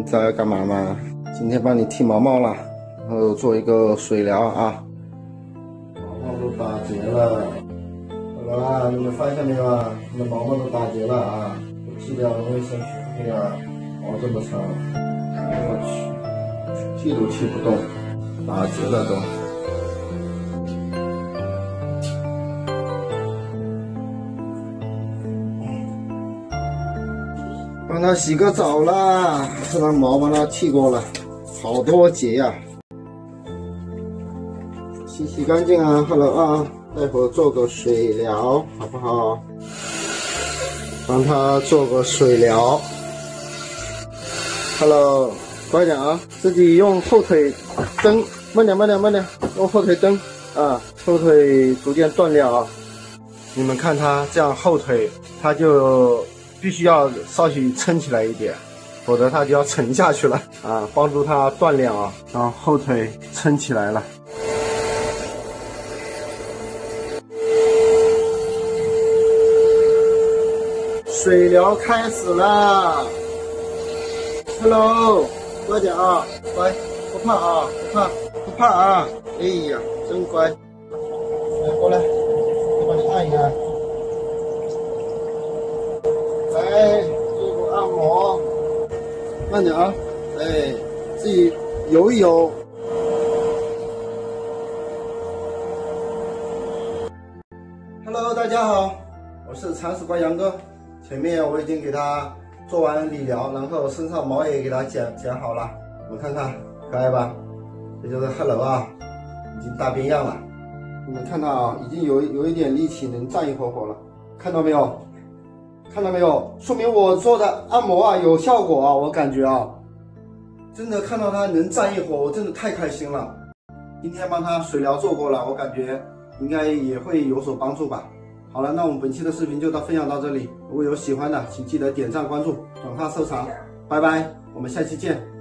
你知道要干嘛吗？今天帮你剃毛毛了，然后做一个水疗啊。毛毛都打结了，好了啊，你们发现没有啊？你的毛毛都打结了啊！我剃掉了卫生哎呀，毛这么长，我去，剃都剃不动，打结了都。帮他洗个澡啦，这把毛帮他剃过了，好多结呀，洗洗干净啊，，Hello 啊，待会做个水疗，好不好？帮他做个水疗，Hello，快点啊，自己用后腿蹬，慢点慢点慢点，用后腿蹬。啊，后腿逐渐断掉啊，你们看他这样后腿，他就。必须要稍许撑起来一点，否则它就要沉下去了 啊！帮助它锻炼啊，然后后腿撑起来了。水疗开始啦！Hello，快点啊，乖，不怕啊，不怕，不怕啊！哎呀，真乖，来过来，我帮你按一按。慢点啊！哎，自己游一游。Hello，大家好，我是铲屎官杨哥。前面我已经给他做完理疗，然后身上毛也给他剪剪好了。我看看，可爱吧？这就是 Hello 啊，已经大变样了。你们看到啊，已经有有一点力气，能站一会会了。看到没有？看到没有？说明我做的按摩啊有效果啊！我感觉啊，真的看到他能站一会儿，我真的太开心了。今天帮他水疗做过了，我感觉应该也会有所帮助吧。好了，那我们本期的视频就到分享到这里。如果有喜欢的，请记得点赞、关注、转发、收藏。拜拜，我们下期见。